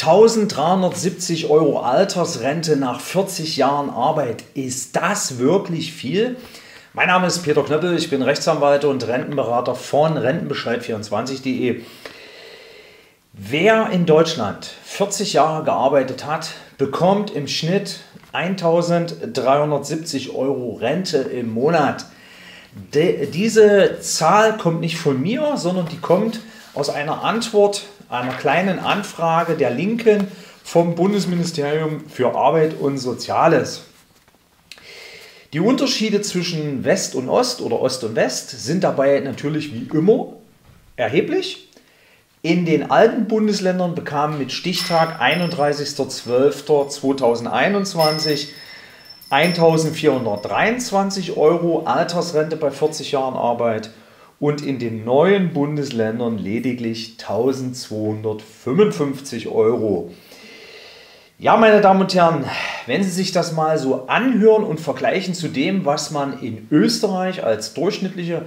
1370 Euro Altersrente nach 40 Jahren Arbeit. Ist das wirklich viel? Mein Name ist Peter Knöppel, ich bin Rechtsanwalt und Rentenberater von Rentenbescheid24.de. Wer in Deutschland 40 Jahre gearbeitet hat, bekommt im Schnitt 1370 Euro Rente im Monat. De, diese Zahl kommt nicht von mir, sondern die kommt aus einer Antwort, einer kleinen Anfrage der Linken vom Bundesministerium für Arbeit und Soziales. Die Unterschiede zwischen West und Ost oder Ost und West sind dabei natürlich wie immer erheblich. In den alten Bundesländern bekamen mit Stichtag 31.12.2021 1423 Euro Altersrente bei 40 Jahren Arbeit und in den neuen Bundesländern lediglich 1255 Euro. Ja, meine Damen und Herren, wenn Sie sich das mal so anhören und vergleichen zu dem, was man in Österreich als durchschnittliche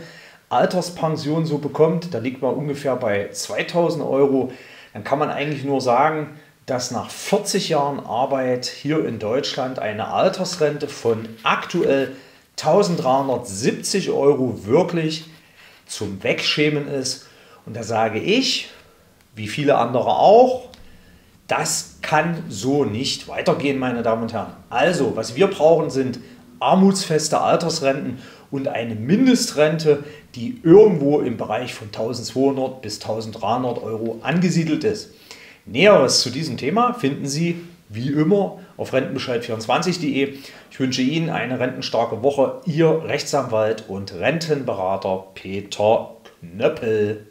Alterspension so bekommt, da liegt man ungefähr bei 2000 Euro, dann kann man eigentlich nur sagen, dass nach 40 Jahren Arbeit hier in Deutschland eine Altersrente von aktuell 1370 Euro wirklich zum Wegschämen ist. Und da sage ich, wie viele andere auch, das kann so nicht weitergehen, meine Damen und Herren. Also, was wir brauchen, sind armutsfeste Altersrenten und eine Mindestrente, die irgendwo im Bereich von 1200 bis 1300 Euro angesiedelt ist. Näheres zu diesem Thema finden Sie wie immer auf rentenbescheid24.de. Ich wünsche Ihnen eine rentenstarke Woche. Ihr Rechtsanwalt und Rentenberater Peter Knöppel.